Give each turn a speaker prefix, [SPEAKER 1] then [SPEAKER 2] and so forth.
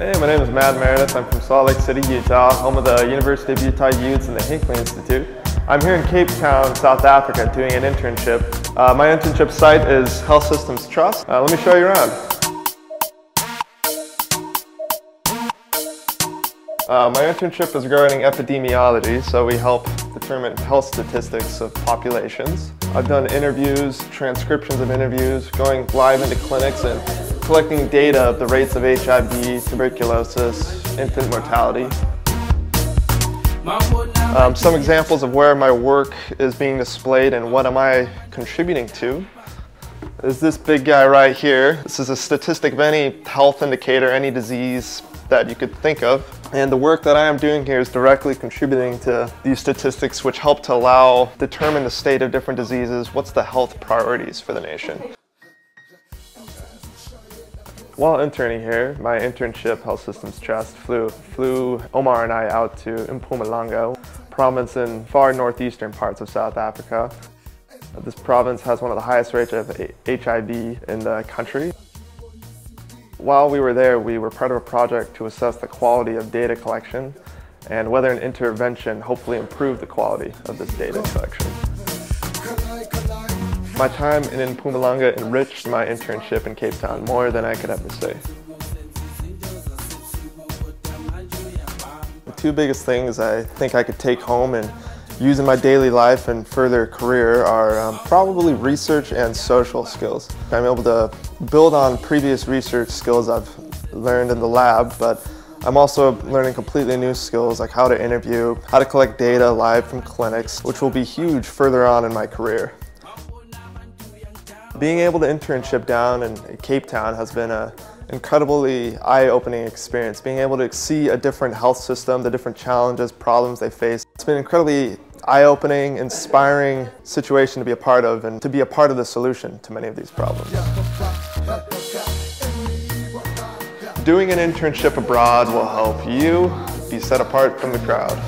[SPEAKER 1] Hey, my name is Matt Meredith. I'm from Salt Lake City, Utah, home of the University of Utah Utes and the Hinckley Institute. I'm here in Cape Town, South Africa, doing an internship. Uh, my internship site is Health Systems Trust. Uh, let me show you around. Uh, my internship is regarding epidemiology, so we help determine health statistics of populations. I've done interviews, transcriptions of interviews, going live into clinics and collecting data of the rates of HIV, tuberculosis, infant mortality. Um, some examples of where my work is being displayed and what am I contributing to is this big guy right here. This is a statistic of any health indicator, any disease that you could think of. And the work that I am doing here is directly contributing to these statistics which help to allow determine the state of different diseases, what's the health priorities for the nation. While interning here, my internship Health Systems Trust flew, flew Omar and I out to Mpumalanga, province in far northeastern parts of South Africa. This province has one of the highest rates of HIV in the country. While we were there, we were part of a project to assess the quality of data collection and whether an intervention hopefully improved the quality of this data collection. My time in Mpumalanga enriched my internship in Cape Town more than I could ever say. The two biggest things I think I could take home and use in my daily life and further career are um, probably research and social skills. I'm able to build on previous research skills I've learned in the lab, but I'm also learning completely new skills like how to interview, how to collect data live from clinics, which will be huge further on in my career. Being able to internship down in Cape Town has been an incredibly eye-opening experience. Being able to see a different health system, the different challenges, problems they face. It's been incredibly eye-opening, inspiring situation to be a part of and to be a part of the solution to many of these problems. Doing an internship abroad will help you be set apart from the crowd.